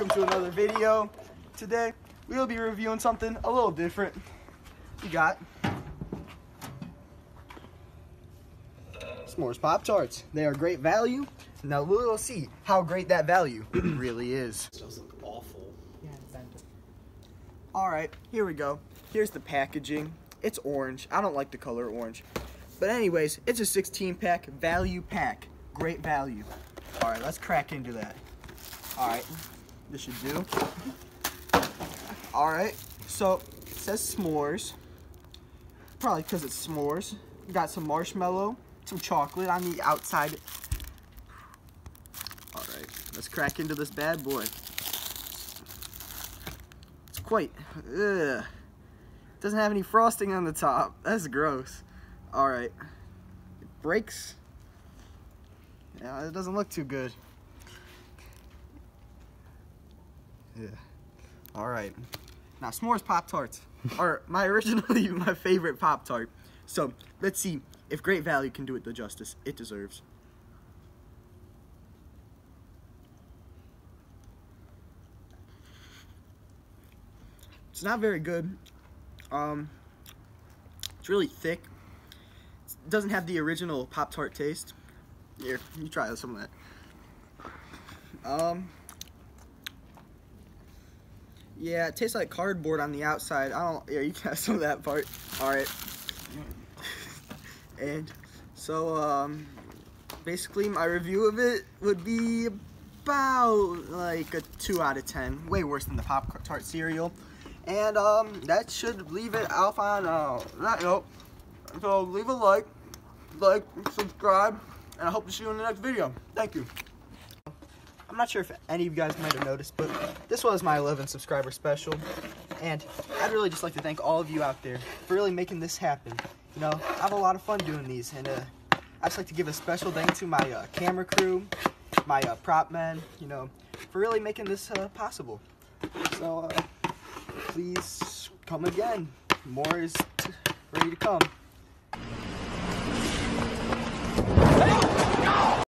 welcome to another video. Today, we will be reviewing something a little different. We got S'mores Pop Tarts. They are great value. Now we'll see how great that value really is. Those look awful. All right, here we go. Here's the packaging. It's orange. I don't like the color orange. But anyways, it's a 16 pack value pack. Great value. All right, let's crack into that. All right, this should do. All right, so it says s'mores. Probably because it's s'mores. We got some marshmallow, some chocolate on the outside. All right, let's crack into this bad boy. It's quite, ugh. Doesn't have any frosting on the top. That's gross. All right, it breaks. Yeah, it doesn't look too good. Yeah. All right. Now, s'mores Pop Tarts are my originally my favorite Pop Tart. So let's see if Great Value can do it the justice it deserves. It's not very good. Um, it's really thick. It doesn't have the original Pop Tart taste. Here, you try some of that. Um, yeah, it tastes like cardboard on the outside. I don't. Yeah, you have some of that part. All right. and so, um, basically, my review of it would be about like a two out of ten. Way worse than the Pop Tart cereal. And um, that should leave it off on uh, that note. So leave a like, like, subscribe, and I hope to see you in the next video. Thank you. I'm not sure if any of you guys might have noticed, but this was my 11 subscriber special. And I'd really just like to thank all of you out there for really making this happen. You know, I have a lot of fun doing these, and uh, I'd just like to give a special thank to my uh, camera crew, my uh, prop men, you know, for really making this uh, possible. So, uh, please come again. More is ready to come.